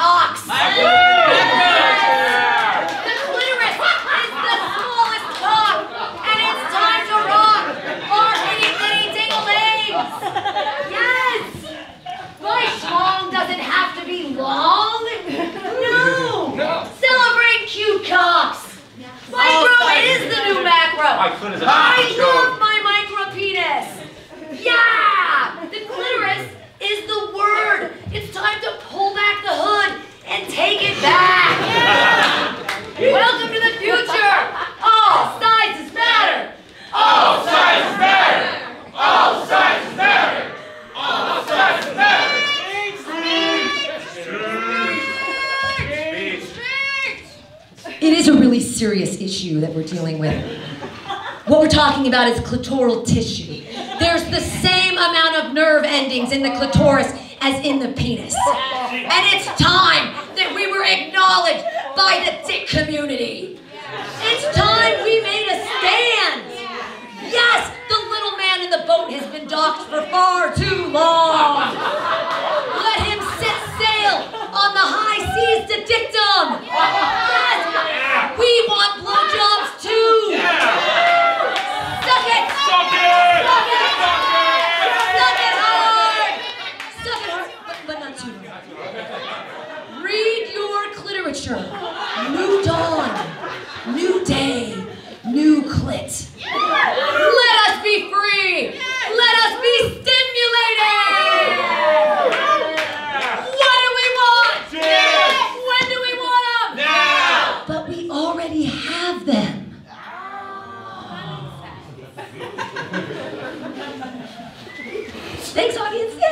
celebrate our baby cocks. The clitoris is the smallest cock, and it's time to rock our itty bitty dinglings. Yes! My schlong doesn't have to be long. No! Celebrate cute cocks. Micro is the new macro. I could have I love my micro penis. Yeah! The clitoris is the word. It's time to pull back the hood and take it back. Welcome to the future. All sizes matter. All sizes matter! All sizes matter! All sizes matter! It is a really serious issue that we're dealing with. What we're talking about is clitoral tissue. There's the same amount of nerve endings in the clitoris as in the penis. And it's time that we were acknowledged by the dick community. It's time we made a stand. Yes, the little man in the boat has been docked for far too long. Let him set sail on the high seas to dictum. Yes, we want blowjobs too. Suck it. Suck it! Suck it. Suck Suck it hard. Suck it hard, but, but not too hard. Read your cliterature. New dawn, new day, new clit. Let us be free. Let us be stimulated. What do we want? When do we want them? Now! But we already have them. Thanks, audience.